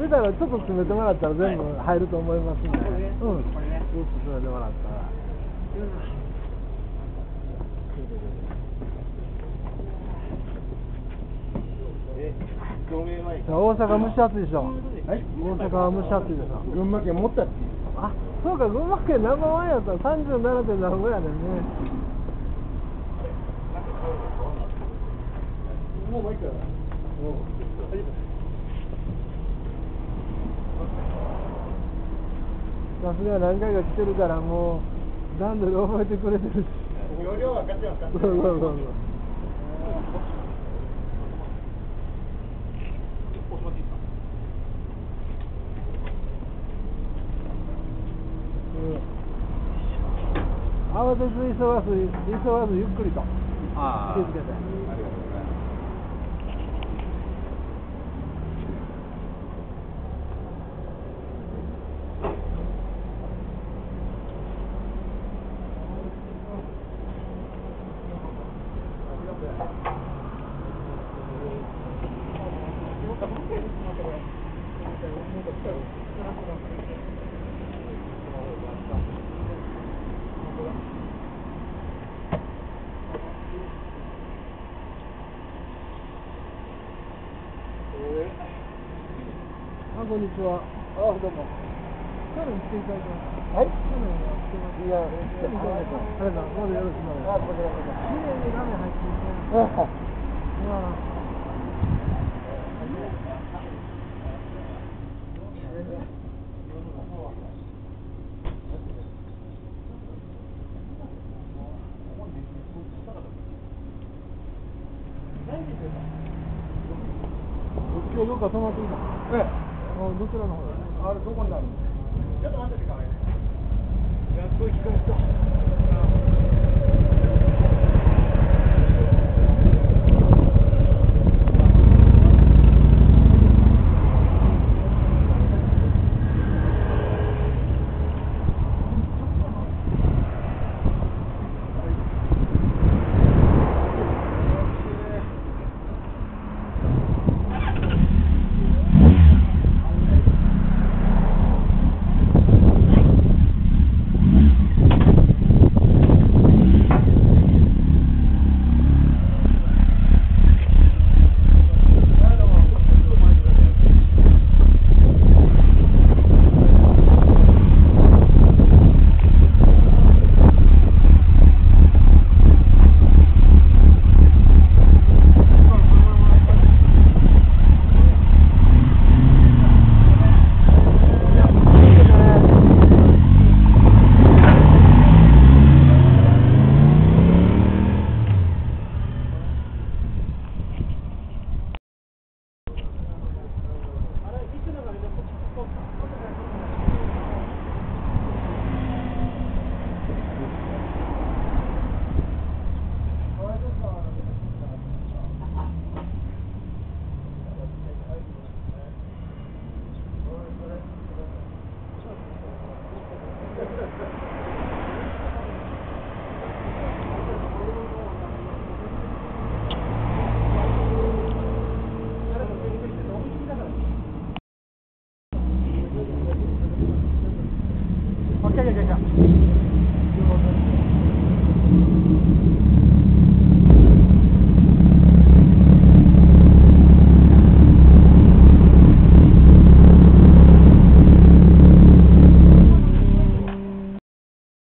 出たらちょっと詰めてもらったら全部入ると思いますんで、うん、ねずっと詰めてもらったら。大阪蒸し暑いでしょ。はい大阪は蒸し暑いでしょ。群馬県持ったってあ、そうか、群馬県ナンバーワンやったら37.75やねんね。もうもういいからさすが何回か来てるからもう段取り覚えてくれてるし。容量分かってますか？そうそうそうそう。うん慌てず急がず急がずゆっくりとあ気をつけて。あ りがとうございますあ、こんにちは。あどうも去年来ていただいてます。はい去年は来てます。いや来ていただいてます。ありがとうございます。あこちらこそ綺麗にラメ入っていて。あうわ今日どっか泊まってきたええのどちらの方だねあれどこになるの？ちょっと待っててくださいやっと聞かした 자, 자, 자, 자.